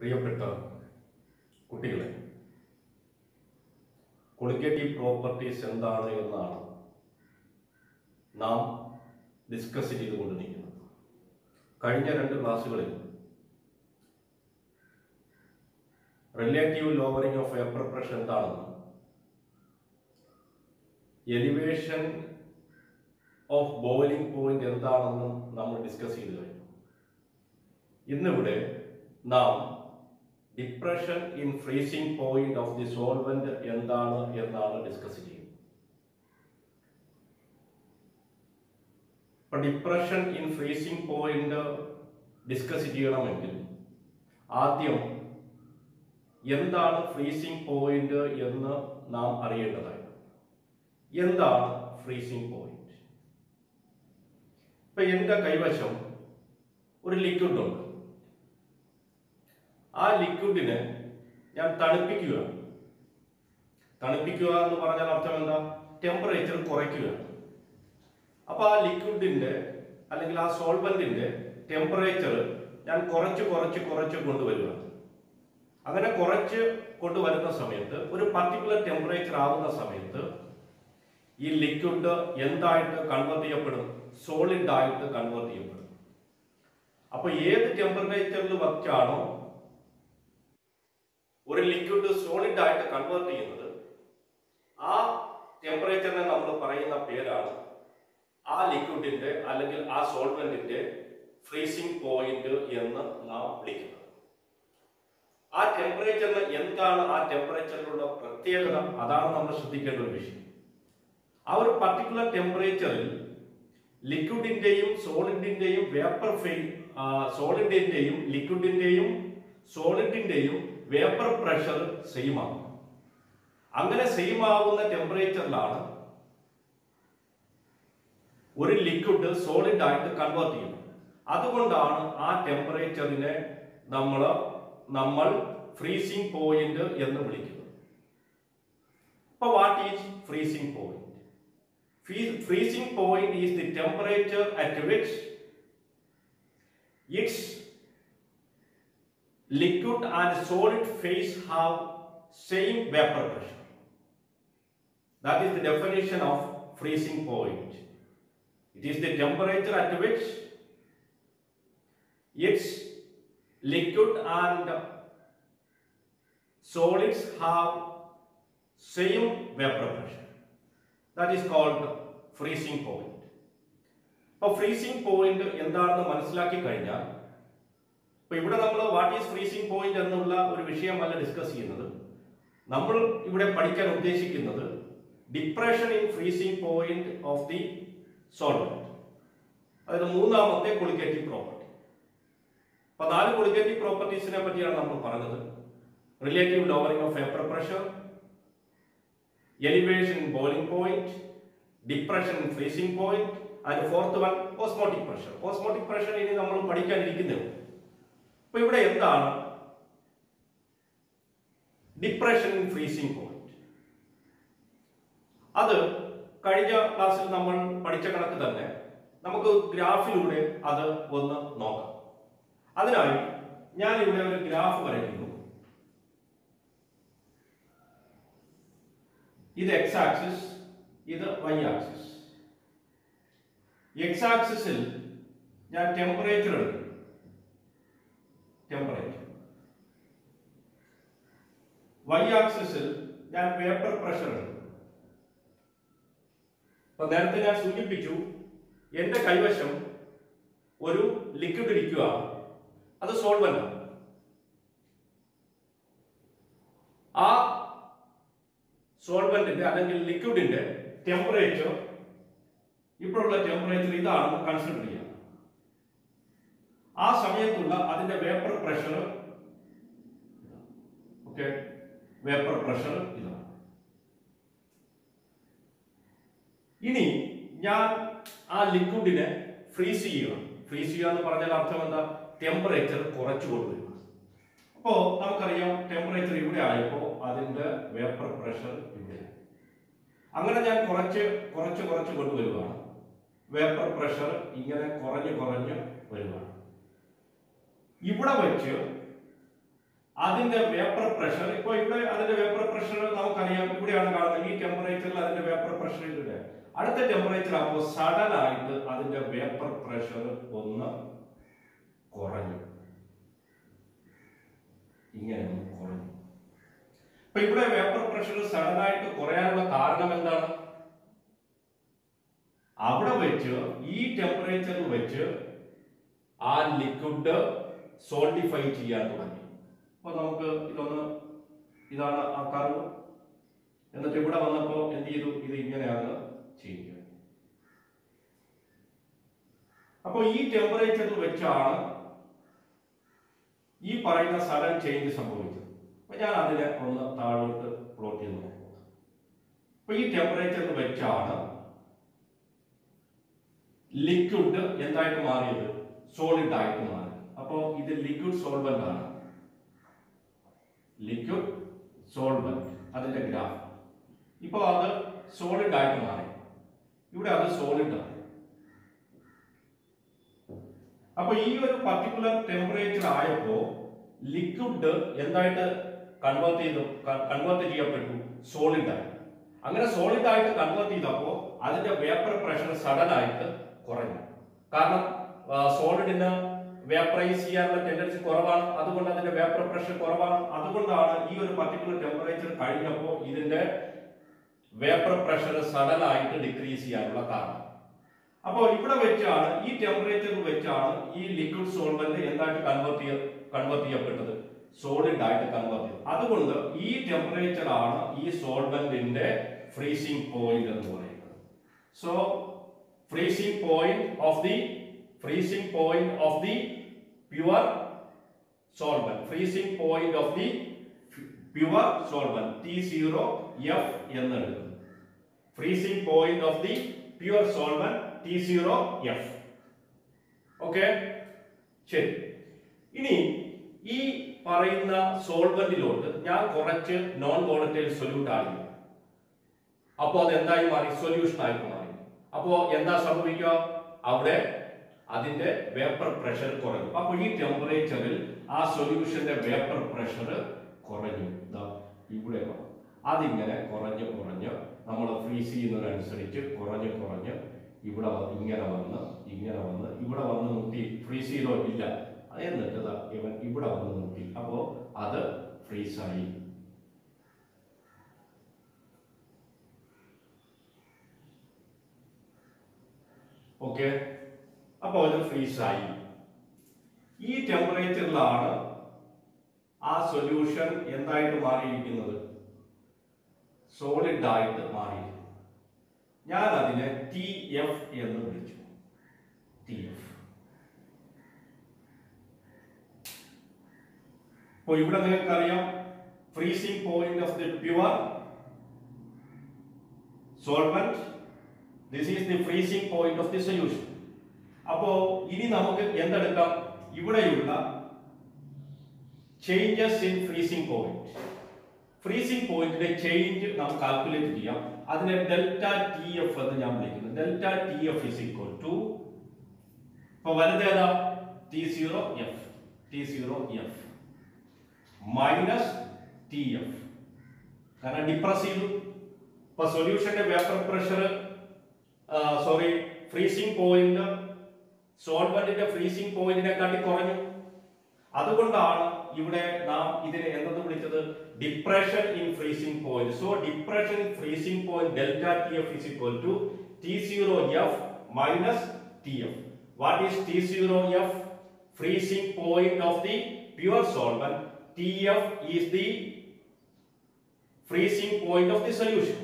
പ്രിയപ്പെട്ട കുട്ടികളെ colligative properties എന്താണ് എന്നാണ് നാം ഡിസ്കസ് ചെയ്തുകൊണ്ടിരിക്കുന്നത്. കഴിഞ്ഞ രണ്ട് ക്ലാസ്സുകളിൽ relative lowering of air pressure എന്താണെന്ന് എലിവേഷൻ ഓഫ് ബോയിലിംഗ് പോയിന്റ് എന്താണെന്നും നമ്മൾ ഡിസ്കസ് ചെയ്തു കഴിഞ്ഞു. ഇന്നിവിടെ നാം depression in freezing point of the solvent എന്താണ് എന്നാണ് ഡിസ്കസ് ചെയ്യുന്നത്. ഇപ്പൊ depression in freezing point discuss ചെയ്യണമെങ്കിൽ ആദ്യം എന്താണ് ഫ്രീസിംഗ് പോയിന്റ് എന്ന് നാം അറിയേണ്ടതായി. എന്താണ് ഫ്രീസിംഗ് പോയിന്റ് ഇപ്പൊ എന്റെ കൈവശം ഒരു ലിക്വിഡ് ഉണ്ട്. ആ ലിക്വിഡിനെ ഞാൻ തണുപ്പിക്കുക. തണുപ്പിക്കുക എന്ന് പറഞ്ഞാൽ അർത്ഥം എന്താ? ടെമ്പറേച്ചർ കുറയ്ക്കുക. അപ്പൊ ആ ലിക്വിഡിന്റെ അല്ലെങ്കിൽ ആ സോൾവെന്റിന്റെ ടെമ്പറേച്ചർ ഞാൻ കുറച്ച് കുറച്ച് കുറച്ച് കൊണ്ടുവരിക. അങ്ങനെ കുറച്ച് കൊണ്ടുവരുന്ന സമയത്ത് ഒരു പർട്ടിക്കുലർ ടെമ്പറേച്ചർ ആവുന്ന സമയത്ത് ഈ ലിക്വിഡ് എന്തായിട്ട് കൺവേർട്ട് ചെയ്യപ്പെടും? സോളിഡ് ആയിട്ട് കൺവേർട്ട് ചെയ്യപ്പെടും. അപ്പൊ ഏത് ടെമ്പറേച്ചറിൽ വച്ചാണോ ഒരു ലിക്വിഡ് സോളിഡ് ആയിട്ട് കൺവേർട്ട് ചെയ്യുന്നത് ആ ടെമ്പറേച്ചറിനെ നമ്മൾ പറയുന്ന പേരാണ് ആ ലിക്വിഡിന്റെ അല്ലെങ്കിൽ ആ സോൾവെന്റിന്റെ ഫ്രീസിംഗ് പോയിന്റ് എന്ന് നാം വിളിക്കുന്നത്. ആ ടെമ്പറേച്ചറിന് എന്താണ് ആ ടെമ്പറേച്ചറിലുള്ള പ്രത്യേകത? അതാണ് നമ്മൾ ശ്രദ്ധിക്കേണ്ട ഒരു വിഷയം. ആ ഒരു പർട്ടിക്കുലർ ടെമ്പറേച്ചറിൽ ലിക്വിഡിന്റെയും സോളിഡിന്റെയും വേപ്പർ ഫേ സോളിഡിന്റെയും ലിക്വിഡിന്റെയും സോളിഡിന്റെയും വേപ്പർ പ്രഷർ സെയിം ആകും അങ്ങനെ സെയിം ആവുന്ന ടെമ്പറേച്ചറിലാണ് ഒരു ലിക്വിഡ് സോളിഡ് ആയിട്ട് കൺവേർട്ട് ചെയ്യുന്നത്. അതുകൊണ്ടാണ് ആ ടെമ്പറേച്ചറിനെ നമ്മൾ നമ്മൾ ഫ്രീസിംഗ് പോയിന്റ് എന്ന് വിളിക്കുന്നത്. അപ്പൊ what is freezing point freezing point is the temperature at which it's liquid and solid phase have same vapor pressure. That is the definition of freezing point. It is the temperature at which its liquid and solids have same vapor pressure. That is called freezing point. അപ്പോൾ freezing point എന്താണെന്ന് മനസ്സിലാക്കി കഴിഞ്ഞാൽ അപ്പൊ ഇവിടെ നമ്മൾ what is freezing point എന്നുള്ള ഒരു വിഷയമല്ല ഡിസ്കസ് ചെയ്യുന്നത്. നമ്മൾ ഇവിടെ പഠിക്കാൻ ഉദ്ദേശിക്കുന്നത് depression in freezing point of the solvent അതായത് മൂന്നാമത്തെ കൊളിക്കേറ്റീവ് പ്രോപ്പർട്ടി അപ്പൊ നാല് കൊളിക്കേറ്റീവ് പ്രോപ്പർട്ടീസിനെ പറ്റിയാണ് നമ്മൾ പറഞ്ഞത്. Relative lowering of vapour pressure elevation in boiling point depression in freezing point and fourth one osmotic pressure osmotic pressure ഇനി നമ്മൾ പഠിക്കാനിരിക്കുന്നേ അപ്പൊ ഇവിടെ എന്താണ്? ഡിപ്രഷൻ ഫ്രീസിംഗ് പോയിന്റ് അത് കഴിഞ്ഞ ക്ലാസ്സിൽ നമ്മൾ പഠിച്ച കണക്ക് തന്നെ നമുക്ക് ഗ്രാഫിലൂടെ അത് ഒന്ന് നോക്കാം. അതിനായി ഞാൻ ഇവിടെ ഒരു ഗ്രാഫ് വരയ്ക്കുന്നു. ഇത് എക്സ് ആക്സിസ് ഇത് വൈ ആക്സിസ് എക്സ് ആക്സിസിൽ ഞാൻ ടെമ്പറേച്ചർ എടുക്കും ടെമ്പറേച്ചർ വൈ ആക്സിസിൽ ഞാൻ വേപ്പർ പ്രഷർ എടുക്കും അപ്പൊ നേരത്തെ ഞാൻ സൂചിപ്പിച്ചു എന്റെ കൈവശം ഒരു ലിക്വിഡ് ഇരിക്കുക. അത് സോൾവെന്റ് ആ സോൾവെന്റിന്റെ അല്ലെങ്കിൽ ലിക്വിഡിന്റെ ടെമ്പറേച്ചർ ഇപ്പോഴുള്ള ടെമ്പറേച്ചർ ഇതാണെന്ന് കൺസിഡർ ചെയ്യാം ആ സമയത്തുള്ള അതിന്റെ vapour pressure okay vapour pressure ഇതാണ്. ഇനി ഞാൻ ആ ലിക്വിഡിനെ ഫ്രീസ് ചെയ്യണം ഫ്രീസ് ചെയ്യുക എന്ന് പറഞ്ഞാൽ അർത്ഥം എന്താ? ടെമ്പറേച്ചർ കുറച്ചു കൊണ്ടുവരിക അപ്പോ നമുക്കറിയാം ടെമ്പറേച്ചർ ഇവിടെ ആയപ്പോ അതിന്റെ വേപ്പർ പ്രഷർ ഇവിടെ. അങ്ങനെ ഞാൻ കുറച്ച് കുറച്ച് കുറച്ച് കൊണ്ടുവരുവാണ് വേപ്പർ പ്രഷർ ഇങ്ങനെ കുറഞ്ഞ് കുറഞ്ഞ് വരികയാണ് ഇവിടെ വെച്ച് അതിന്റെ വേപ്പർ പ്രഷർ ഇപ്പൊ ഇവിടെ അതിന്റെ വേപ്പർ പ്രഷർ നമുക്കറിയാം. ഇവിടെയാണ് കാണുന്നത് ഈ ടെമ്പറേച്ചറിൽ അതിന്റെ വേപ്പർ പ്രഷർ ഇവിടെ അടുത്ത ടെമ്പറേച്ചർ ആകുമ്പോൾ സഡൻ ആയിട്ട് അതിന്റെ വേപ്പർ പ്രഷർ ഒന്ന് കുറഞ്ഞു. ഇങ്ങനെ ഒന്ന് കുറഞ്ഞു. അപ്പൊ ഇവിടെ വേപ്പർ പ്രഷർ സഡൻ ആയിട്ട് കുറയാനുള്ള കാരണം എന്താണ്? അവിടെ വെച്ച് ഈ ടെമ്പറേച്ചറിൽ വെച്ച് ആ ലിക്വിഡ് സോൾഡിഫൈ ചെയ്യാൻ തുടങ്ങി. അപ്പൊ നമുക്ക് ഇതൊന്ന് ഇതാണ് ആ കർവ് എന്നിട്ട് ഇവിടെ വന്നപ്പോ എന്ത് ചെയ്തു? ഇത് ഇങ്ങനെയാണ് ചെയ്യുക. അപ്പോൾ ഈ ടെമ്പറേച്ചറിൽ വെച്ചാണ് ഈ പറയുന്ന സഡൻ ചേഞ്ച് സംഭവിച്ചത്. അപ്പൊ ഞാൻ അതിനെ ഒന്ന് താഴോട്ട് പ്ലോട്ട് ചെയ്ത് നോക്കുക അപ്പൊ ഈ ടെമ്പറേച്ചറിൽ വെച്ചാണ് ലിക്വിഡ് എന്തായിട്ട് മാറിയത്? സോളിഡ് ആയിട്ട് മാറി അപ്പോ ഇത് ലിക്വിഡ് സോൾവെന്റ് ആണ്. Liquid solvent. അതിന്റെ ഗ്രാഫ്. ഇപ്പോൾ അത് സോളിഡ് ആയിട്ട് മാറി. ഇവിടെ അത് സോളിഡ് ആണ്. അപ്പൊ ഈ ഒരു പർട്ടിക്കുലർ ടെമ്പറേച്ചർ ആയപ്പോ ലിക്വിഡ് എന്തായിട്ട് കൺവേർട്ട് ചെയ്തു? കൺവേർട്ട് ചെയ്യപ്പെട്ടു? സോളിഡ് ആയി. അങ്ങനെ സോളിഡ് ആയിട്ട് കൺവേർട്ട് ചെയ്തപ്പോ അതിന്റെ വേപ്പർ പ്രഷർ സഡൻ ആയിട്ട് കുറഞ്ഞു. കാരണം സോളിഡിന് വേപ്പറൈസ് ചെയ്യാനുള്ള ടെൻഡൻസി കുറവാണ്. അതുകൊണ്ട് അതിന്റെ വേപ്പർ പ്രഷർ കുറവാണ്. അതുകൊണ്ടാണ് ഈ ഒരു പർട്ടിക്കുലർ ടെമ്പറേച്ചർ കഴിഞ്ഞപ്പോൾ ഇതിന്റെ വേപ്പർ പ്രഷർ സഡൻ ആയിട്ട് ഡിക്രീസ് ചെയ്യാനുള്ള കാരണം. അപ്പോൾ ഇവിടെ വെച്ചാണ് ഈ ടെമ്പറേച്ചർ വെച്ചാണ് ഈ ലിക്വിഡ് സോൾവെന്റ് എന്തായിട്ട് കൺവേർട്ട് കൺവേർട്ട് ചെയ്യപ്പെട്ടത്? സോളിഡ് ആയിട്ട് കൺവേർട്ട് ചെയ്തത്. അതുകൊണ്ട് ഈ ടെമ്പറേച്ചർ ആണ് ഈ സോൾവെന്റിന്റെ ഫ്രീസിംഗ് പോയിന്റ് എന്ന് പറയുന്നത്. So freezing point of the freezing point of the pure solvent freezing point of the pure solvent T0 F എന്ന് എഴുതുന്നു freezing point of the pure solvent T0 F okay ശരി ഇനി ഈ പറയുന്ന സോൾവെന്റിലോട്ട് ഞാൻ കുറച്ച് നോൺ വോളറ്റൈൽ സൊല്യൂട്ട് ആയി അപ്പോൾ അത് എന്തായി മാറി സൊല്യൂഷൻ ആയിട്ട് മാറി അപ്പോൾ എന്താ സംഭവിക്കുക അവിടെ അതിന്റെ വേപ്പർ പ്രഷർ കുറഞ്ഞു. അപ്പോൾ ഈ ടെമ്പറേച്ചറിൽ ആ സൊല്യൂഷന്റെ വേപ്പർ പ്രഷർ കുറഞ്ഞു. ഇവിടെ. അതിങ്ങനെ കുറഞ്ഞ് കുറഞ്ഞ് നമ്മൾ ഫ്രീസ് ചെയ്യുന്നതിനനുസരിച്ച് കുറഞ്ഞ് കുറഞ്ഞ് ഇവിടെ ഇങ്ങനെ വന്ന് ഇങ്ങനെ വന്ന് ഇവിടെ വന്ന് മുട്ടി ഫ്രീസ് ചെയ്തോ ഇല്ല. എന്നിട്ട് ഇവൻ ഇവിടെ വന്ന് മുട്ടി അപ്പോ അത് ഫ്രീസായി ഓക്കെ അപ്പോൾ ഇത് ഫ്രീസായി ഈ ടെമ്പറേച്ചറിലാണ് ആ സൊല്യൂഷൻ എന്തായിട്ട് മാറിയിരിക്കുന്നത്? സോളിഡ് ആയിട്ട് മാറിയിരിക്കുന്നത്. ഞാൻ അതിനെ ടി എഫ് എന്ന് വിളിച്ചു. ടി എഫ് അപ്പോൾ ഇവിടെ നിങ്ങൾക്കറിയാം freezing point of the pure solvent this is the freezing point of the solution അപ്പോ ഇനി നമുക്ക് എന്തെടുക്കാം? ഇവിടെയുള്ള changes in freezing point freezing പോയിന്റിന്റെ ചേഞ്ച് നമുക്ക് കാൽക്കുലേറ്റ് ചെയ്യാം. അതിനെ ഡെൽറ്റ ടി എഫ് എന്ന് ഞാൻ വിളിക്കുന്നു. Delta T F is equal to ഇപ്പൊ വലുത് ഏതാ? T zero F T zero F minus T F കാരണം ഡിപ്രസ് ചെയ്തു. ഇപ്പൊ സൊല്യൂഷന്റെ vapour pressure sorry freezing point സോൾവെന്റിന്റെ freezing പോയിന്റിനെ കാട്ടി കുറഞ്ഞു. അതുകൊണ്ടാണ് ഇവിടെ നാം ഇതിനെ എന്തെന്ന് വിളിച്ചത് depression in freezing point so depression in freezing point delta T F is equal to T zero F minus T F what is T zero F freezing point of the pure solvent T F is the freezing point of the solution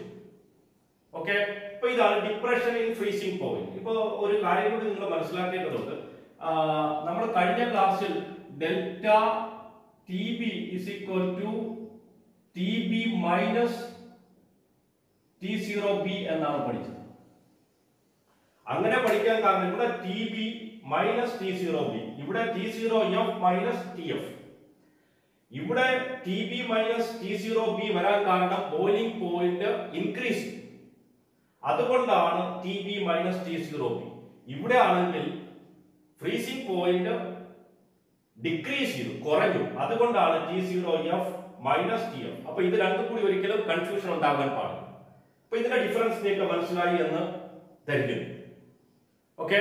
okay ഇപ്പൊ ഇതാണ് depression in freezing point ഇപ്പൊ ഒരു കാര്യം കൂടി നിങ്ങൾ മനസ്സിലാക്കേണ്ടതുണ്ട്. നമ്മൾ കഴിഞ്ഞ ക്ലാസ്സിൽ delta T B is equal to T B minus T zero B എന്നാണ് പഠിച്ചത്. അങ്ങനെ പഠിക്കാൻ കാരണം ഇവിടെ T B minus T zero B ഇവിടെ T zero F minus T F ഇവിടെ T B minus T zero B വരാൻ കാരണം ബോയിലിംഗ് പോയിന്റ് ഇൻക്രീസ് അതുകൊണ്ടാണ് T B minus T zero B ഇവിടെ ആണെങ്കിൽ ഫ്രീസിംഗ് പോയിന്റ് ഡിക്രീസ് ചെയ്തു കുറഞ്ഞു. അതുകൊണ്ടാണ് T zero F minus T F അപ്പൊ ഇത് രണ്ടും കൂടി ഒരിക്കലും കൺഫ്യൂഷൻ ഉണ്ടാകാൻ പാടില്ല. അപ്പൊ ഇതിന്റെ ഡിഫറൻസ് നിങ്ങൾക്ക് മനസ്സിലായി എന്ന് ധരിക്കുന്നു. ഓക്കെ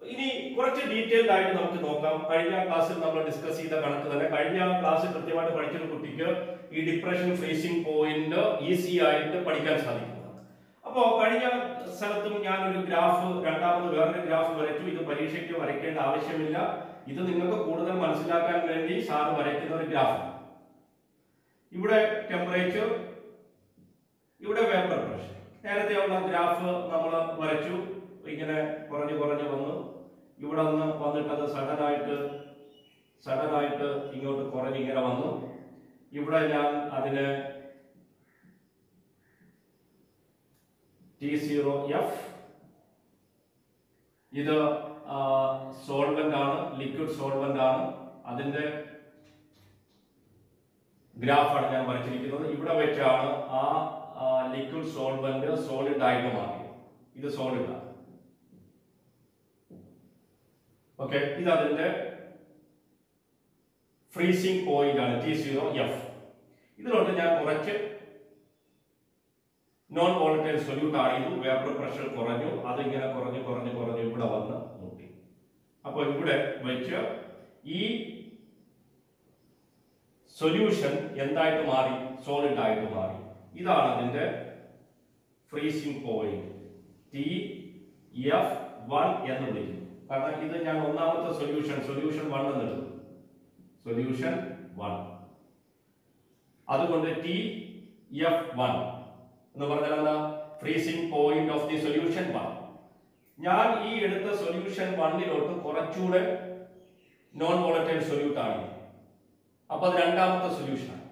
ഇനി കുറച്ച് ഡീറ്റെയിൽഡ് ആയിട്ട് നമുക്ക് നോക്കാം. കഴിഞ്ഞ ക്ലാസ്സിൽ നമ്മൾ ഡിസ്കസ് ചെയ്ത കണക്ക് തന്നെ കഴിഞ്ഞ ക്ലാസ് കൃത്യമായിട്ട് പഠിക്കുന്ന കുട്ടിക്ക് ഈ ഡിപ്രഷൻ ഫ്രീസിംഗ് പോയിന്റ് ഈസി ആയിട്ട് പഠിക്കാൻ സാധിക്കുന്നതാണ് അപ്പോ കഴിഞ്ഞ സ്ഥലത്തും ഞാൻ ഒരു ഗ്രാഫ് രണ്ടാമത് വേറൊരു ഗ്രാഫ് വരച്ചു ഇത് പരീക്ഷയ്ക്ക് വരയ്ക്കേണ്ട ആവശ്യമില്ല. ഇത് നിങ്ങൾക്ക് കൂടുതൽ മനസ്സിലാക്കാൻ വേണ്ടി സാർ വരയ്ക്കുന്ന ഒരു ഗ്രാഫ്. ഇവിടെ ടെമ്പറേച്ചർ ഇവിടെ വേപ്പർ പ്രഷർ നേരത്തെ ഉള്ള ഗ്രാഫ് നമ്മൾ വരച്ചു. ഇങ്ങനെ കുറഞ്ഞു കുറഞ്ഞു വന്നു. ഇവിടെ നിന്ന് വന്നിട്ട് അത് സഡൻ ആയിട്ട് ഇങ്ങോട്ട് കുറഞ്ഞിങ്ങനെ വന്നു. ഇവിടെ ഞാൻ അതിന് ടി സീറോ എഫ് ഇത് സോൾവെന്റ് ആണ് ലിക്വിഡ് സോൾവെന്റ് ആണ്. അതിന്റെ ഗ്രാഫാണ് ഞാൻ വരച്ചിരിക്കുന്നത്. ഇവിടെ വെച്ചാണ് ആ ലിക്വിഡ് സോൾവെന്റ് സോളിഡ് ആയിട്ട് മാറിയത്. ഇത് സോളിഡ് ആണ്. ഓക്കെ ഇത് അതിന്റെ ഫ്രീസിംഗ് പോയിന്റ് ആണ് ടി സീറോ എഫ് ഇതിലോട്ട് ഞാൻ കുറച്ച് നോൺ വോളറ്റൈൽ സൊല്യൂട്ട് ആയിരുന്നു. വേപ്പർ പ്രഷർ കുറഞ്ഞു. അതിങ്ങനെ കുറഞ്ഞു കുറഞ്ഞു കുറഞ്ഞു ഇവിടെ വന്ന് മുട്ടി. അപ്പോൾ ഇവിടെ വെച്ച് ഈ സൊല്യൂഷൻ എന്തായിട്ട് മാറി? സോളിഡ് ആയിട്ട് മാറി. ഇതാണ് അതിന്റെ freezing point T F one എന്ന് വിളിക്കുന്നു. കാരണം ഇത് ഞാൻ ഒന്നാമത്തെ സൊല്യൂഷൻ സൊല്യൂഷൻ വൺ എന്ന് എടുത്തു. സൊല്യൂഷൻ വൺ അതുകൊണ്ട് ടി എഫ് വൺ എന്ന് പറഞ്ഞാൽ എന്താ? Freezing point of the solution one ഞാൻ ഈ എടുത്ത സൊല്യൂഷൻ വണ്ണിലോട്ട് കുറച്ചുകൂടെ നോൺ വോളറ്റൈൽ സൊല്യൂട്ട് ആണ്. അപ്പൊ അത് രണ്ടാമത്തെ സൊല്യൂഷനാണ്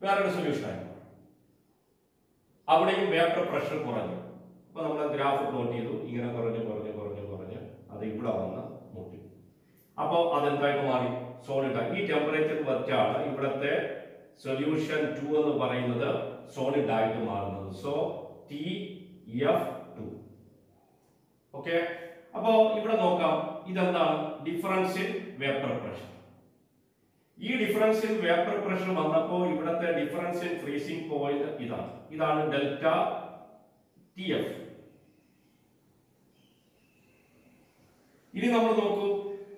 വേറൊരു സൊല്യൂഷനായി അവിടെയും വേപ്പർ പ്രഷർ കുറഞ്ഞു. അപ്പൊ നമ്മൾ ഗ്രാഫ് പ്ലോട്ട് ചെയ്തു. ഇങ്ങനെ കുറഞ്ഞു കുറഞ്ഞു കുറഞ്ഞു കുറഞ്ഞ്. അത് ഇവിടെ വന്ന് മുട്ടി. അപ്പോൾ അതെന്തായിട്ട് മാറി? സോളിഡ് ഈ ടെമ്പറേച്ചർ വെച്ചാണ് ഇവിടുത്തെ സൊല്യൂഷൻ ടു എന്ന് പറയുന്നത് സോളിഡ് ആയിട്ട് മാറുന്നത്. So T F two okay അപ്പോ ഇവിടെ നോക്കാം. ഇതെന്താണ്? ഡിഫറൻഷ്യൽ വേപ്പർ പ്രഷർ ഈ ഡിഫറൻഷ്യൽ വേപ്പർ പ്രഷർ വന്നപ്പോൾ ഇവിടുത്തെ ഡിഫറൻഷ്യൽ ഫ്രീസിംഗ് പോയിന്റ് ഇതാണ്. ഇതാണ് ഡെൽറ്റ ടി എഫ് ഇനി നമ്മൾ നോക്കൂ.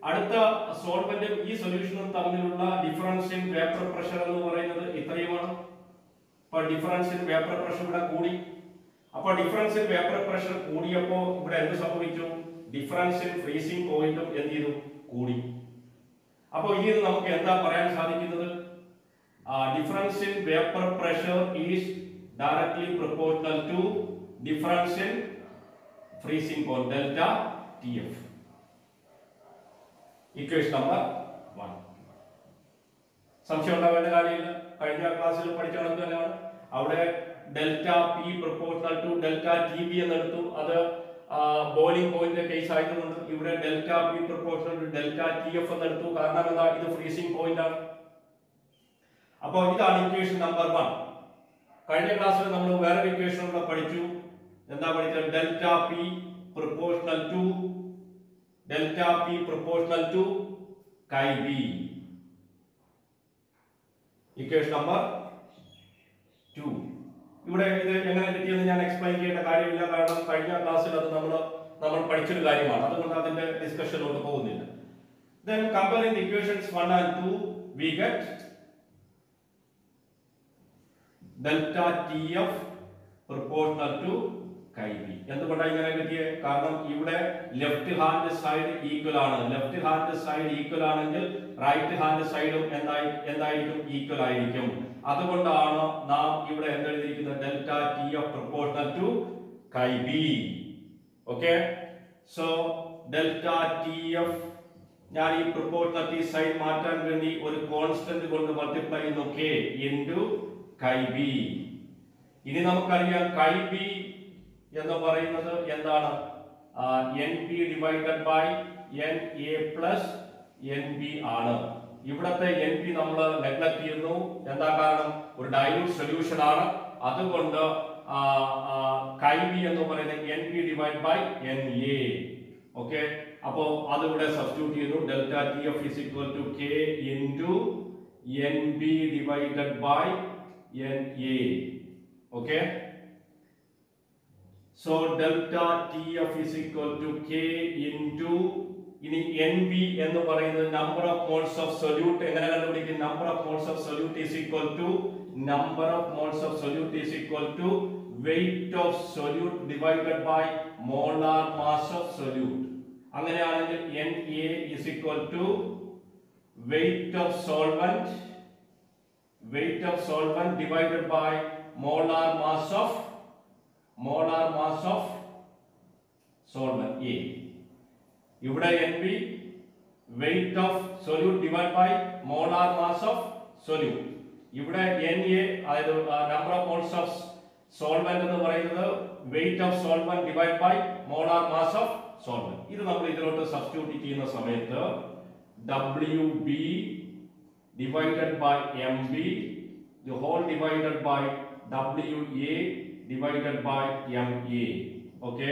അടുത്ത സോൾവെന്റും ഈ സൊല്യൂഷനും തമ്മിലുള്ള ഡിഫറൻസ് ഇൻ വേപ്പർ പ്രഷർ എന്ന് പറയുന്നത് ഇത്രയുമാണ്. അപ്പൊ ഡിഫറൻസ് ഇൻ വേപ്പർ പ്രഷർ ഇവിടെ കൂടി. അപ്പൊ ഡിഫറൻസ് ഇൻ വേപ്പർ പ്രഷർ കൂടിയപ്പോ ഇവിടെ എന്ത് സംഭവിച്ചു? ഡിഫറൻസ് ഇൻ ഫ്രീസിംഗ് പോയിന്റും എന്ത് ചെയ്തു? കൂടി. അപ്പോൾ ഇനി നമുക്ക് എന്താ പറയാൻ സാധിക്കുന്നത്? Difference in vapour pressure is directly proportional to difference in freezing point delta T F equation number one സംശയം ഉണ്ടാവേണ്ട കാര്യമില്ല. കഴിഞ്ഞ ക്ലാസ്സിൽ പഠിച്ച കണക്ക് തന്നെയാണ് അവിടെ delta P proportional to delta T B എന്നെടുത്തു അത് ബോയിലിംഗ് പോയിന്റ് കേസ് ആയതുകൊണ്ട് ഇവിടെ delta P proportional to delta T F എന്നെടുത്തു കാരണം എന്താ? ഇത് ഫ്രീസിംഗ് പോയിന്റ് ആണ്. അപ്പോൾ ഇതാണ് ഇക്വേഷൻ നമ്പർ വൺ കഴിഞ്ഞ ക്ലാസ്സിൽ നമ്മൾ വേറൊരു ഇക്വേഷൻ കൂടെ പഠിച്ചു. എന്താ പഠിച്ചത്? Delta P proportional to delta P proportional to chi B equation number two ഇവിടെ ഇത് എങ്ങനെ കിട്ടിയെന്ന് ഞാൻ എക്സ്പ്ലെയിൻ ചെയ്യേണ്ട കാര്യമില്ല. കാരണം കഴിഞ്ഞ ക്ലാസ്സിൽ അത് നമ്മൾ നമ്മൾ പഠിച്ചൊരു കാര്യമാണ്. അതുകൊണ്ട് അതിന്റെ ഡിസ്കഷനിലോട്ട് പോകുന്നില്ല. Then comparing the equations 1 and 2 we get delta tf proportional to chi b എന്തുകൊണ്ടാണ് ഇങ്ങനെ കിട്ടിയത് കാരണം ഇവിടെ ലെഫ്റ്റ് ഹാൻഡ് സൈഡ് ഈക്വൽ ആണ്. ലെഫ്റ്റ് ഹാൻഡ് സൈഡ് ഈക്വൽ ആണെങ്കിൽ റൈറ്റ് ഹാൻഡ് സൈഡും എന്തായി എന്തായിരിക്കും? ഈക്വൽ ആയിരിക്കും. അതുകൊണ്ടാണ് നാം ഇവിടെ എന്തെഴുതിയിരിക്കുന്നത് delta T F proportional to chi B okay so delta T F ഞാൻ ഈ പ്രൊപ്പോർഷണലിറ്റി സൈൻ മാറ്റാൻ വേണ്ടി ഒരു കോൺസ്റ്റന്റ് കൊണ്ട് മൾട്ടിപ്ലൈ ചെയ്യുന്നു. കെ ഇന്റു കൈ ബി ഇനി നമുക്കറിയാം കൈ ബി എന്ന് പറയുന്നത് എന്താണ്? N P divided by N A plus N B ആണ്. ഇവിടത്തെ എൻ പി നമ്മൾ നെഗ്ലക്ട് ചെയ്യുന്നു. എന്താ കാരണം? ഒരു ഡൈല്യൂട്ട് സൊല്യൂഷൻ ആണ്. അതുകൊണ്ട് എന്ന് പറയുന്നത് N P divide by N A okay അപ്പോ അത് ഇവിടെ സബ്സ്റ്റിറ്റ്യൂട്ട് ചെയ്യുന്നു. Delta T F is equal to K into N B divided by N A okay so delta T F is equal to K into ഇനി N B എന്ന് പറയുന്നത് number of moles of solute എങ്ങനെ കണ്ടുപിടിക്കും? Number of moles of solute is equal to number of moles of solute is equal to weight of solute divided by molar mass of solute അങ്ങനെയാണെങ്കിൽ N A is equal to weight of solvent weight of solvent divided by molar mass of molar mass of solvent A ഇവിടെ N B weight of solute divide by molar mass of solute ഇവിടെ N A അതായത് number of moles of solvent എന്ന് പറയുന്നത് weight of solvent divide by molar mass of solvent ഇത് നമ്മൾ ഇതിലോട്ട് substitute ചെയ്യുന്ന സമയത്ത് W B divided by M B the whole divided By W A divided by M A okay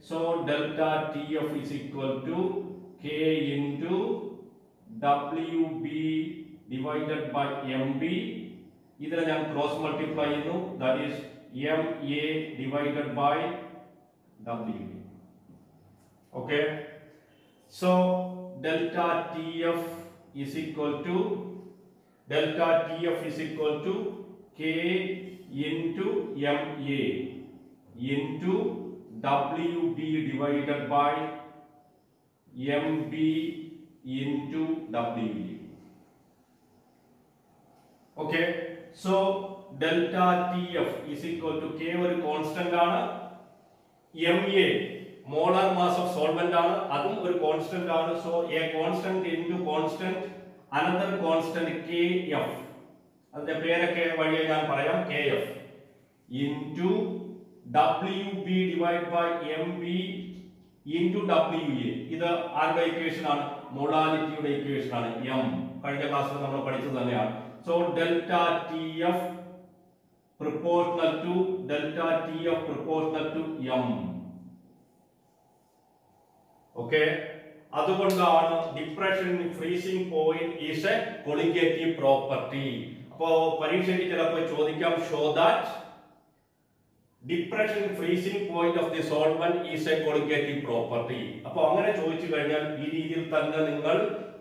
So delta TF is equal to K into WB divided by MB. ഇതിനെ ഞാൻ cross multiply ചെയ്യുന്നു that is M A divided by W okay so delta T F is equal to delta T F is equal to K into M A into WB divided by MB into WA. Okay, so delta TF is equal to K ഒരു constant ആണ്. M A molar mass of solvent ആണ്. അതും ഒരു constant ആണ്. So a constant into constant another constant K F അതിന്റെ പേരൊക്കെ വഴിയെ ഞാൻ പറയാം. K F into W B divide by M B into W A ഇത് ആരുടെ ഇക്വേഷൻ ആണ്? മൊഡാലിറ്റിയുടെ ഇക്വേഷൻ ആണ്. എം കഴിഞ്ഞ ക്ലാസ്സിൽ നമ്മൾ പഠിച്ചത് തന്നെയാണ്. So delta T F proportional to delta T F proportional to M okay അതുകൊണ്ടാണ് depression freezing point is a colligative property അപ്പോ പരീക്ഷയ്ക്ക് ചിലപ്പോൾ ചോദിക്കാം show that depression freezing point of the solvent is a colligative property അപ്പൊ അങ്ങനെ ചോദിച്ചു കഴിഞ്ഞാൽ ഈ രീതിയിൽ തന്നെ നിങ്ങൾ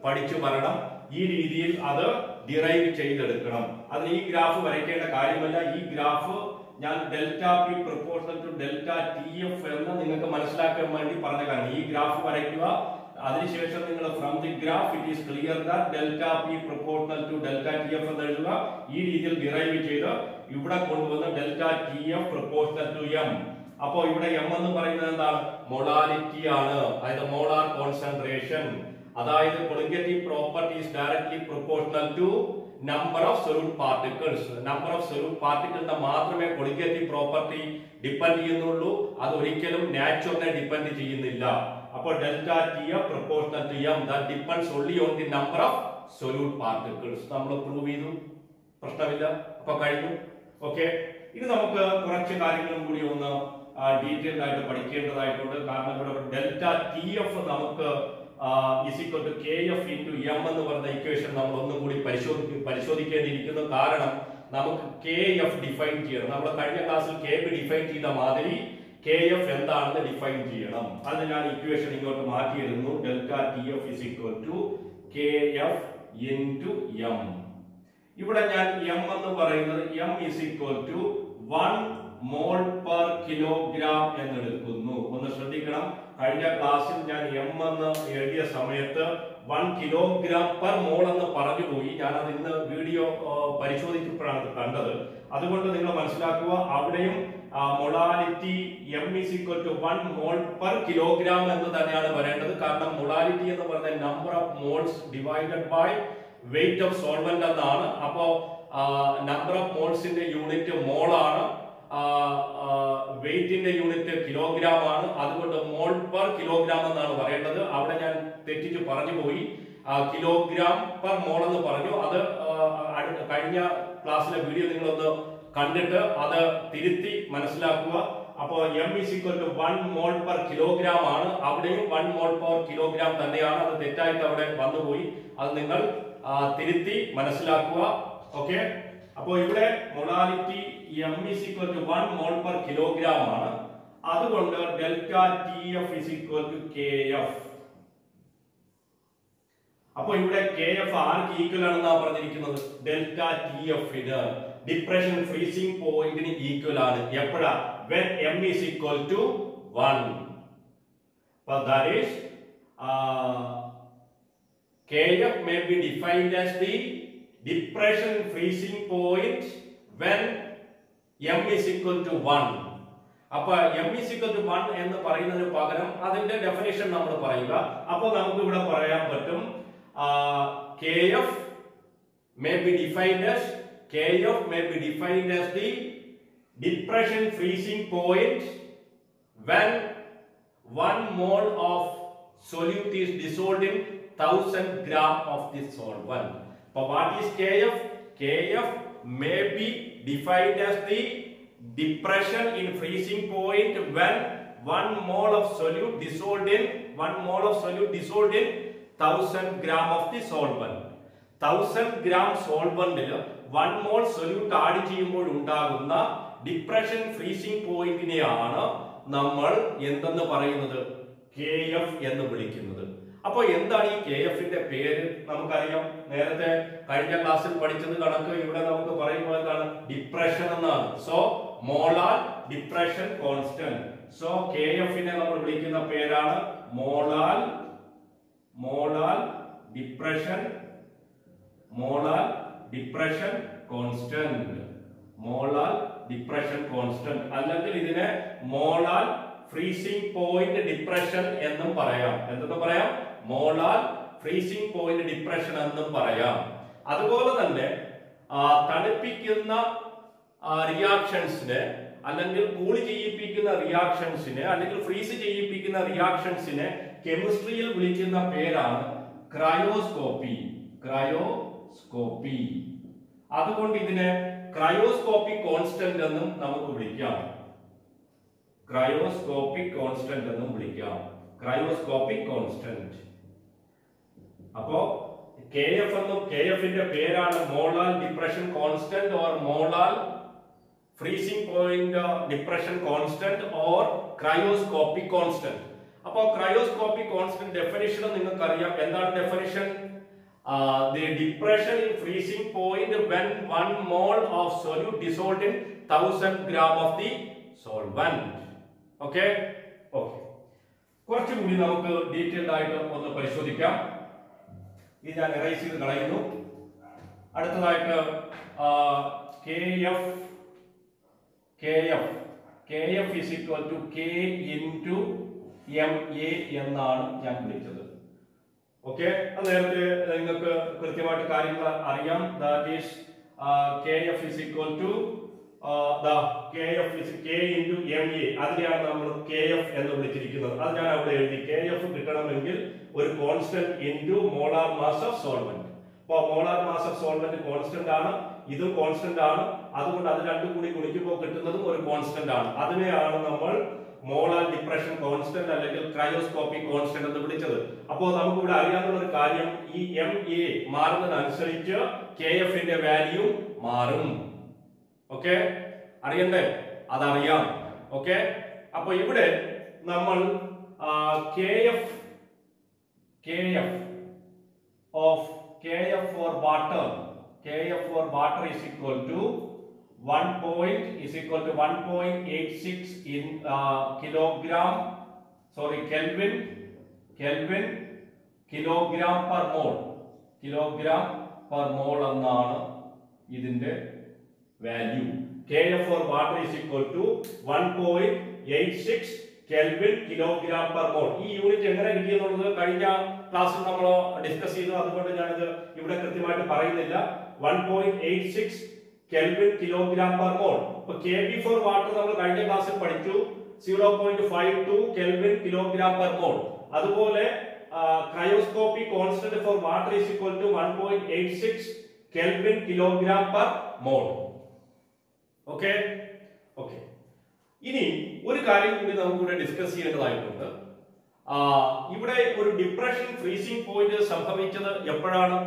പഠിച്ചു വരണം. ഈ രീതിയിൽ അത് ഡിറൈവ് ചെയ്തെടുക്കണം. അതിന് ഈ ഗ്രാഫ് വരയ്ക്കേണ്ട കാര്യമല്ല. ഈ ഗ്രാഫ് ഞാൻ delta P proportional to delta T F എന്ന് നിങ്ങൾക്ക് മനസ്സിലാക്കാൻ വേണ്ടി പറഞ്ഞ കാരണം ഈ ഗ്രാഫ് വരയ്ക്കുക അതിനുശേഷം നിങ്ങൾ from the graph it is clear that delta P proportional to delta T F എന്ന് എഴുതുക ഈ രീതിയിൽ ഡിറൈവ് ചെയ്ത് ഇവിടെ കൊണ്ടുവന്ന് delta T F proportional to M അപ്പോ ഇവിടെ എം എന്ന് പറയുന്നത് എന്താണ് മൊളാലിറ്റി ആണ്. അതായത് മോളാർ കോൺസെൻട്രേഷൻ അതായത് colligative properties directly proportional to number of solute particles number of solute പാർട്ടിക്കിളിന്റെ മാത്രമേ കൊളിഗേറ്റീവ് പ്രോപ്പർട്ടി ഡിപ്പെൻഡ് ചെയ്യുന്നുള്ളൂ. അത് ഒരിക്കലും നാച്ചുറലിനെ ഡിപ്പെൻഡ് ചെയ്യുന്നില്ല. അപ്പോൾ delta T F proportional to M that depends only on the number of solute particles നമ്മൾ prove ചെയ്തു. പ്രശ്നമില്ല. അപ്പൊ കഴിഞ്ഞു. ഓക്കെ ഇനി നമുക്ക് കുറച്ച് കാര്യങ്ങളും കൂടി ഒന്ന് ഡീറ്റെയിൽഡ് ആയിട്ട് പഠിക്കേണ്ടതായിട്ടുണ്ട്. കാരണം ഇവിടെ ഡെൽറ്റ ടി എഫ് നമുക്ക് is equal to K F into M എന്ന് പറഞ്ഞ ഇക്വേഷൻ നമ്മൾ ഒന്നും കൂടി പരിശോധി പരിശോധിക്കേണ്ടിയിരിക്കുന്നു. കാരണം നമുക്ക് കെ എഫ് ഡിഫൈൻ ചെയ്യണം. നമ്മൾ കഴിഞ്ഞ ക്ലാസ്സിൽ കെ ബി ഡിഫൈൻ ചെയ്ത മാതിരി കെ എഫ് എന്താണെന്ന് ഡിഫൈൻ ചെയ്യണം. അത് ഞാൻ ഇക്വേഷൻ ഇങ്ങോട്ട് മാറ്റിയിരുന്നു delta T F is equal to K F into M ഇവിടെ ഞാൻ എം എന്ന് പറയുന്നത് M is equal to one mole per kilogram എന്നെടുക്കുന്നു. ഒന്ന് ശ്രദ്ധിക്കണം. കഴിഞ്ഞ ക്ലാസ്സിൽ ഞാൻ എം എന്ന് എഴുതിയ സമയത്ത് വൺ കിലോഗ്രാം പെർ മോൾ എന്ന് പറഞ്ഞു പോയി. ഞാൻ അത് ഇന്ന് വീഡിയോ പരിശോധിച്ചപ്പോഴാണ് കണ്ടത്. അതുകൊണ്ട് നിങ്ങൾ മനസ്സിലാക്കുക അവിടെയും molality M is equal to one mole per kilogram എന്ന് തന്നെയാണ് വരേണ്ടത് കാരണം മൊളാലിറ്റി എന്ന് പറഞ്ഞ number of moles divided by weight of solvent എന്നാണ്. അപ്പോ നമ്പർ ഓഫ് മോൾസിന്റെ യൂണിറ്റ് മോളാണ് വെയിറ്റിന്റെ യൂണിറ്റ് കിലോഗ്രാം ആണ് അതുകൊണ്ട് മോൾ പെർ കിലോഗ്രാം എന്നാണ് പറയേണ്ടത്. അവിടെ ഞാൻ തെറ്റിച്ച് പറഞ്ഞു പോയി. കിലോഗ്രാം പെർ മോൾ എന്ന് പറഞ്ഞു. അത് കഴിഞ്ഞ ക്ലാസ്സിലെ വീഡിയോ നിങ്ങളൊന്ന് കണ്ടിട്ട് അത് തിരുത്തി മനസ്സിലാക്കുക. അപ്പോൾ M is equal to one mole per kilogram ആണ്. അവിടെയും വൺ മോൾ പെർ കിലോഗ്രാം തന്നെയാണ്. അത് തെറ്റായിട്ട് അവിടെ വന്നുപോയി. അത് നിങ്ങൾ തിരുത്തി മനസ്സിലാക്കുക. ഓക്കെ അപ്പോൾ ഇവിടെ molality m is equal to one mole per kilogram ആണ്. അതുകൊണ്ട് delta T F is equal to K F അപ്പൊ ഇവിടെ കെ എഫ് ആർക്ക് ഈക്വൽ ആണെന്നാണ് പറഞ്ഞിരിക്കുന്നത്? ഡെൽറ്റ ടി എഫിന് ഡിപ്രഷൻ ഫ്രീസിംഗ് പോയിന്റിന് ഈക്വൽ ആണ്. എപ്പോഴാ? When m is equal to one അപ്പൊ that is K F may be defined as the depression freezing point when m is equal to one അപ്പൊ m is equal to one എന്ന് പറയുന്നതിന് പകരം അതിന്റെ definition നമ്മൾ പറയുക അപ്പോൾ നമുക്ക് ഇവിടെ പറയാൻ പറ്റും K F may be defined as KF may be defined as the depression freezing point when one mole of solute is dissolved in 1000 gram of the solvent. But what is KF? KF may be defined as the depression in freezing point when one mole of solute dissolved in one mole of solute dissolved in 1000 gram of the solvent. Thousand gram സോൾവന്റിൽ one mole solute add ചെയ്യുമ്പോൾ ഉണ്ടാകുന്ന depression freezing പോയിന്റിനെയാണ് നമ്മൾ എന്തെന്ന് പറയുന്നത് K F എന്ന് വിളിക്കുന്നത് അപ്പൊ എന്താണ് ഈ കെ എഫിന്റെ പേര്? നമുക്കറിയാം. നേരത്തെ കഴിഞ്ഞ ക്ലാസ്സിൽ പഠിച്ചത് കണക്ക് ഇവിടെ നമുക്ക് പറയുമ്പോൾ എന്താണ്? ഡിപ്രഷൻ എന്നാണ്. So molar depression constant. So K എഫിനെ നമ്മൾ വിളിക്കുന്ന പേരാണ് molal molal depression molal depression constant. Molal depression constant. അല്ലെങ്കിൽ ഇതിനെ മോളാർ ഫ്രീസിംഗ് പോയിന്റ് ഡിപ്രഷൻ എന്നും പറയാം. എന്തെന്ന് പറയാം? മോളാർ ഫ്രീസിംഗ് പോയിന്റ് ഡിപ്രഷൻ എന്നും പറയാം. അതുപോലെ തന്നെ തണുപ്പിക്കുന്ന റിയാക്ഷൻസിനെ അല്ലെങ്കിൽ കൂളി ചെയ്യിപ്പിക്കുന്ന റിയാക്ഷൻസിനെ അല്ലെങ്കിൽ ഫ്രീസ് ചെയ്യിപ്പിക്കുന്ന റിയാക്ഷൻസിനെ കെമിസ്ട്രിയിൽ വിളിക്കുന്ന പേരാണ് ക്രയോസ്കോപ്പി ക്രയോസ്കോപ്പി അതുകൊണ്ട് ഇതിനെ ക്രയോസ്കോപ്പി കോൺസ്റ്റന്റ് എന്നും നമുക്ക് വിളിക്കാം. ക്രയോസ്കോപ്പിക് കോൺസ്റ്റന്റ് എന്നും വിളിക്കാം. ക്രയോസ്കോപ്പിക് കോൺസ്റ്റന്റ് അപ്പോ കെ എഫ് എന്നും കെ എഫിന്റെ പേരാണ് molal depression constant or molal freezing point depression constant or cryoscopic constant അപ്പോൾ ക്രയോസ്കോപ്പിക് കോൺസ്റ്റന്റ് ഡെഫിനിഷൻ നിങ്ങൾക്ക് അറിയാം എന്താണ് definition depression in freezing point when one mole of solute dissolved in thousand gram of the solvent okay okay കുറച്ചുകൂടി നമുക്ക് detailed ആയിട്ട് ഒന്ന് പരിശോധിക്കാം. ഇത് ഞാൻ എറൈസ് ചെയ്ത് കളയുന്നു. അടുത്തതായിട്ട് K F K F K F is equal to K into M A എന്നാണ് ഞാൻ വിളിച്ചത്. ഓക്കെ അത് നേരത്തെ നിങ്ങൾക്ക് കൃത്യമായിട്ട് കാര്യങ്ങൾ അറിയാം. That is K F is equal to K F K into M A അതിനെയാണ് നമ്മൾ കെ എഫ് എന്ന് വിളിച്ചിരിക്കുന്നത്. അത് ഞാൻ അവിടെ എഴുതി കെ എഫ് കിട്ടണമെങ്കിൽ ഒരു constant into molar mass of solvent അപ്പൊ molar mass of solvent constant ആണ് ഇതും കോൺസ്റ്റന്റ് ആണ്. അതുകൊണ്ട് അത് രണ്ടും കൂടി ഗുണിക്കുമ്പോൾ കിട്ടുന്നതും ഒരു കോൺസ്റ്റന്റ് ആണ്. അതിനെയാണ് നമ്മൾ മോളാർ ഡിപ്രഷൻ കോൺസ്റ്റന്റ് അല്ലെങ്കിൽ ക്രയോസ്കോപ്പിക് കോൺസ്റ്റന്റ് എന്ന് വിളിച്ചത്. അപ്പോൾ നമുക്ക് ഇവിടെ അറിയാവുന്ന ഒരു കാര്യം ഈ എം എ മാറുന്നതിനനുസരിച്ച് കെ എഫിന്റെ വാല്യൂ മാറും. ഓക്കെ അറിയണ്ടേ? അതറിയാം. ഓക്കെ അപ്പൊ ഇവിടെ നമ്മൾ K F K F of K F for water K F for water is equal to one point is equal to one point eight six in kilogram sorry kelvin kelvin kilogram per mole kilogram per mole എന്നാണ് ഇതിന്റെ value KF for water is equal to 1.86 kelvin kilogram per mole ഈ unit എങ്ങനെ കിട്ടിയെന്നുള്ളത് കഴിഞ്ഞ ക്ലാസ്സിൽ നമ്മൾ discuss ചെയ്തു. അതുകൊണ്ട് ഞാനിത് ഇവിടെ കൃത്യമായിട്ട് പറയുന്നില്ല. One point eight six kelvin kilogram per mole ഇപ്പൊ കെ ബി ഫോർ വാട്ടർ നമ്മൾ കഴിഞ്ഞ ക്ലാസ്സിൽ പഠിച്ചു. Zero point five two kelvin kilogram per mole അതുപോലെ cryoscopy constant for water is equal to one point eight six kelvin kilogram per mole okay okay ഇനി ഒരു കാര്യം കൂടി നമുക്കിവിടെ ഡിസ്കസ് ചെയ്യേണ്ടതായിട്ടുണ്ട്. ഇവിടെ ഒരു ഡിപ്രഷൻ ഫ്രീസിംഗ് പോയിന്റ് സംഭവിച്ചത് എപ്പോഴാണ്?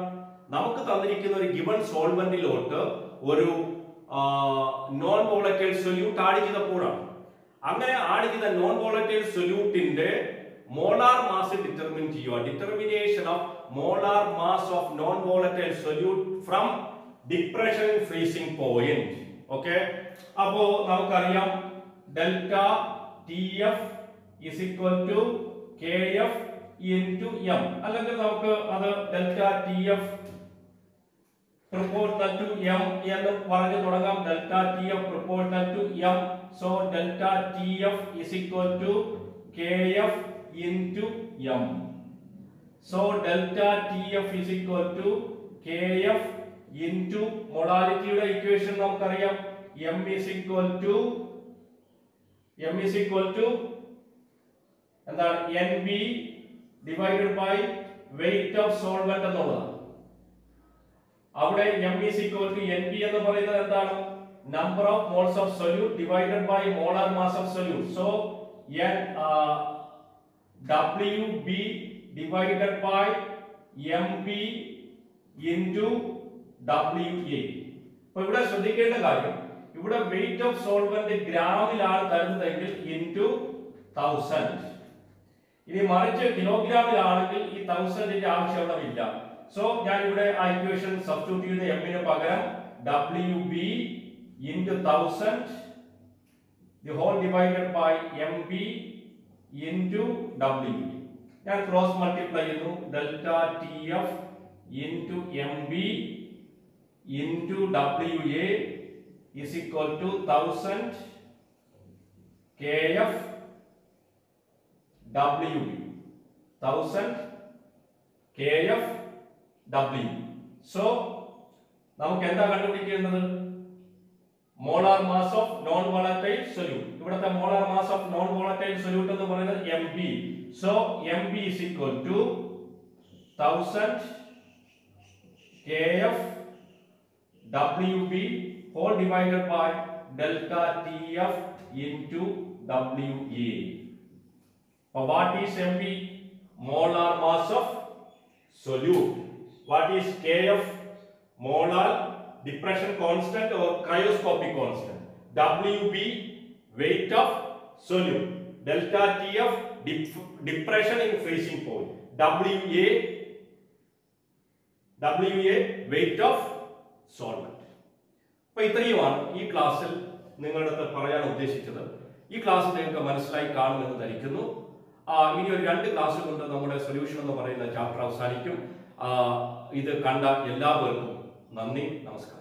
നമുക്ക് തന്നിരിക്കുന്ന ഒരു ഗിവൺ സോൾവെന്റിലോട്ട് ഒരു നോൺ വോളറ്റൈൽ സൊല്യൂട്ട് ആഡ് ചെയ്തപ്പോഴാണ്. അങ്ങനെ ആഡ് ചെയ്ത നോൺ വോളറ്റൈൽ സൊല്യൂട്ടിന്റെ മോളാർ മാസ് ഡിറ്റർമിൻ ചെയ്യുക determination of molar mass of non volatile solute from depression freezing point okay അപ്പോ നമുക്കറിയാം delta T F is equal to K F into m അല്ലെങ്കിൽ നമുക്ക് അത് delta T F proportional to m എന്ന് പറഞ്ഞു തുടങ്ങാം. Delta T F proportional to m. So delta T F is equal to K F into m. So delta T F is equal to K into മൊളാലിറ്റിയുടെ equation നമുക്കറിയാം. M is equal to M is equal to എന്താണ്? N B divided by weight of solvent എന്നുള്ളതാണ്. അവിടെ M is equal to N B എന്ന് പറയുന്നത് എന്താണ്? Number of moles of solute divided by molar mass of solute so N W B divided by M B into W A അപ്പൊ ഇവിടെ ശ്രദ്ധിക്കേണ്ട കാര്യം ഇവിടെ വെയിറ്റ് ഓഫ് സോൾവെന്റ് ഗ്രാമിലാണ് തരുന്നതെങ്കിൽ ഇന്റു തൗസൻഡ് ഇനി മറിച്ച് കിലോഗ്രാമിലാണെങ്കിൽ ഈ തൗസൻഡിന്റെ ആവശ്യം അവിടെ ഇല്ല സോ ഞാൻ ഇവിടെ ആ ഇക്വേഷൻ സബ്സ്റ്റിറ്റ്യൂട്ട് ചെയ്ത് എമ്മിന് പകരം W B into thousand the whole divided by M B into W ഞാൻ ക്രോസ് മൾട്ടിപ്ലൈ ചെയ്യുന്നു. Delta T F into M B equal to thousand K F W B thousand K F W so നമുക്ക് എന്താ കണ്ടുപിടിക്കേണ്ടത്? Molar mass of non volatile solute ഇവിടുത്തെ molar mass of non volatile solute എന്ന് പറയുന്നത് M B so M B is equal to thousand K F WB whole divided by delta TF into WA. Now what is MB? Molar mass of solute. What is KF? Molar depression constant or cryoscopic constant. WB weight of solute. Delta TF dep depression in freezing point. WA WA weight of solvent. അപ്പൊ ഇത്രയുമാണ് ഈ ക്ലാസ്സിൽ നിങ്ങളുടെ അടുത്ത് പറയാൻ ഉദ്ദേശിച്ചത്. ഈ class നിങ്ങൾക്ക് മനസ്സിലായി കാണുമെന്ന് ധരിക്കുന്നു. ഇനി ഒരു രണ്ട് ക്ലാസ് കൊണ്ട് നമ്മുടെ സൊല്യൂഷൻ എന്ന് പറയുന്ന ചാപ്റ്റർ അവസാനിക്കും. ഇത് കണ്ട എല്ലാവർക്കും നന്ദി നമസ്കാരം.